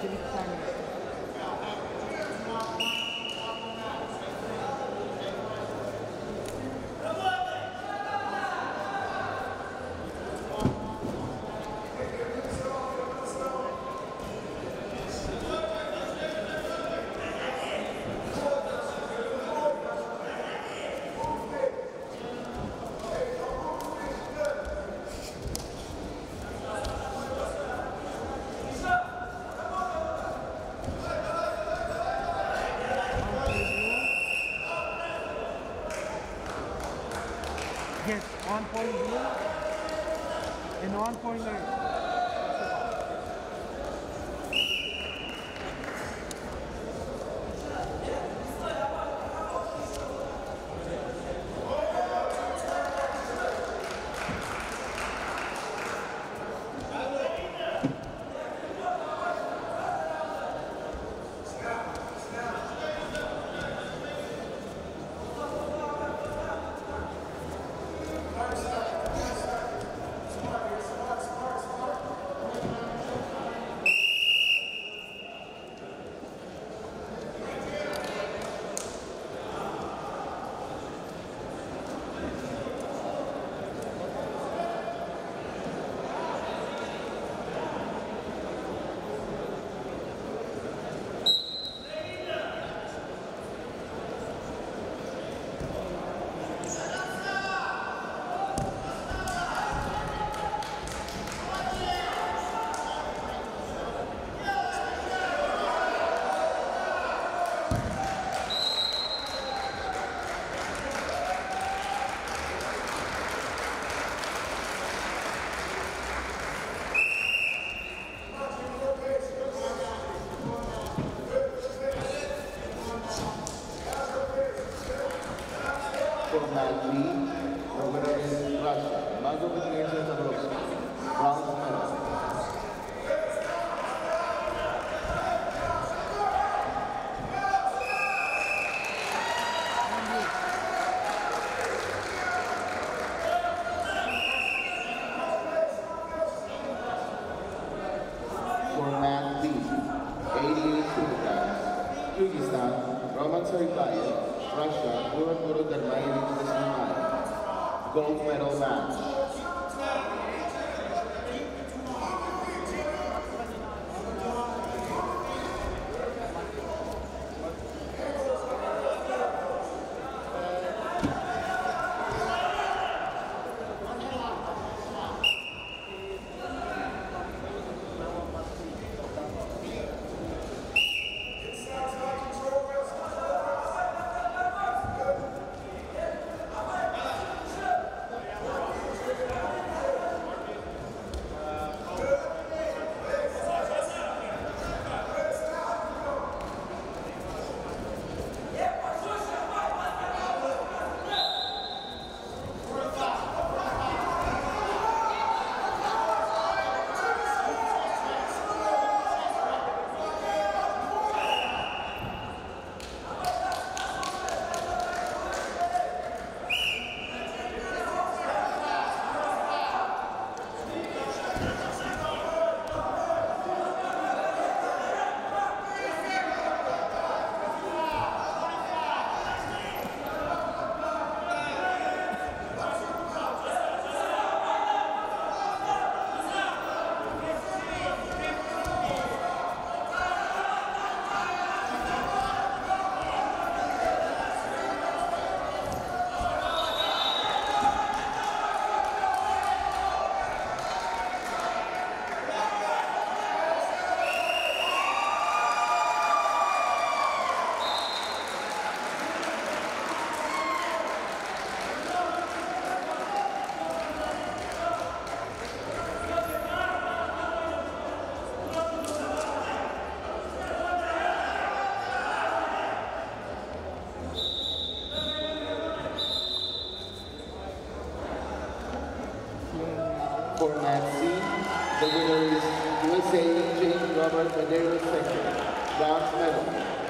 Thank you. Gets one point blue and one point red. The winner is Russia. Magomed Mirza Zarovsky, bronze medal. Format B, 88 kilograms. Kyrgyzstan, Roman Tsarbayev, Russia, Murat Darmayevich Desnimai. Gold medal match. Format C, the winner is USA James Robert Medeiros second, bronze medal.